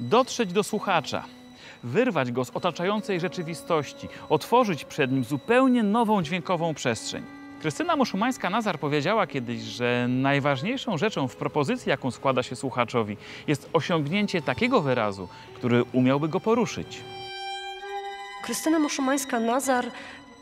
Dotrzeć do słuchacza, wyrwać go z otaczającej rzeczywistości, otworzyć przed nim zupełnie nową dźwiękową przestrzeń. Krystyna Moszumańska-Nazar powiedziała kiedyś, że najważniejszą rzeczą w propozycji, jaką składa się słuchaczowi, jest osiągnięcie takiego wyrazu, który umiałby go poruszyć. Krystyna Moszumańska-Nazar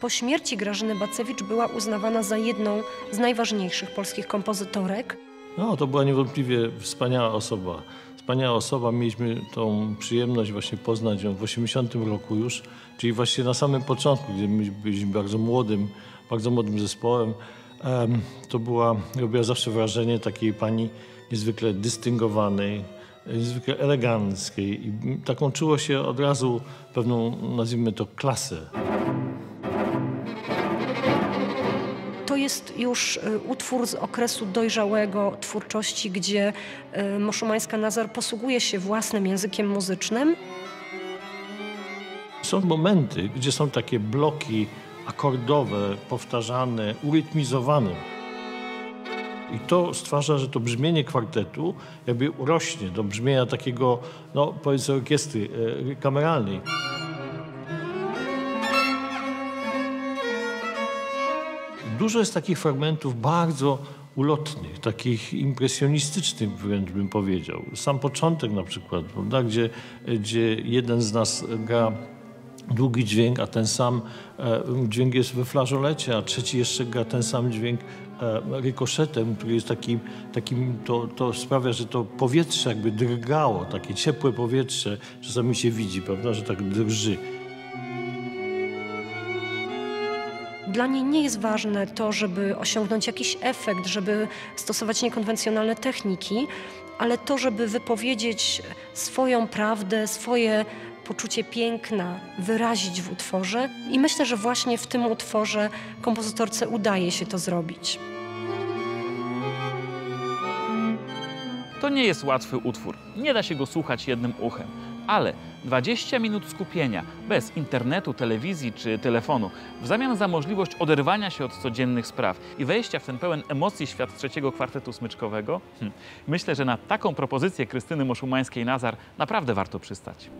po śmierci Grażyny Bacewicz była uznawana za jedną z najważniejszych polskich kompozytorek. No, to była niewątpliwie wspaniała osoba. Wspaniała osoba, mieliśmy tą przyjemność właśnie poznać ją w 80 roku już, czyli właśnie na samym początku, gdy my byliśmy bardzo młodym, bardzo młodym zespołem. Em, To była, robiła zawsze wrażenie takiej pani niezwykle dystyngowanej, niezwykle eleganckiej i taką czuło się od razu pewną, nazwijmy to, klasę. To jest już y, utwór z okresu dojrzałego twórczości, gdzie y, Moszumańska-Nazar posługuje się własnym językiem muzycznym. Są momenty, gdzie są takie bloki akordowe, powtarzane, urytmizowane. I to stwarza, że to brzmienie kwartetu jakby rośnie do brzmienia takiego, no powiedzmy, orkiestry e, kameralnej. Dużo jest takich fragmentów bardzo ulotnych, takich impresjonistycznych wręcz bym powiedział. Sam początek na przykład, prawda, gdzie, gdzie jeden z nas gra długi dźwięk, a ten sam e, dźwięk jest we flażolecie, a trzeci jeszcze gra ten sam dźwięk e, rykoszetem, który jest takim, takim to, to sprawia, że to powietrze jakby drgało, takie ciepłe powietrze, czasami się widzi, prawda, że tak drży. Dla niej nie jest ważne to, żeby osiągnąć jakiś efekt, żeby stosować niekonwencjonalne techniki, ale to, żeby wypowiedzieć swoją prawdę, swoje poczucie piękna, wyrazić w utworze. I myślę, że właśnie w tym utworze kompozytorce udaje się to zrobić. To nie jest łatwy utwór. Nie da się go słuchać jednym uchem. Ale 20 minut skupienia bez internetu, telewizji czy telefonu w zamian za możliwość oderwania się od codziennych spraw i wejścia w ten pełen emocji świat trzeciego kwartetu smyczkowego, hm, myślę, że na taką propozycję Krystyny Moszumańskiej-Nazar naprawdę warto przystać.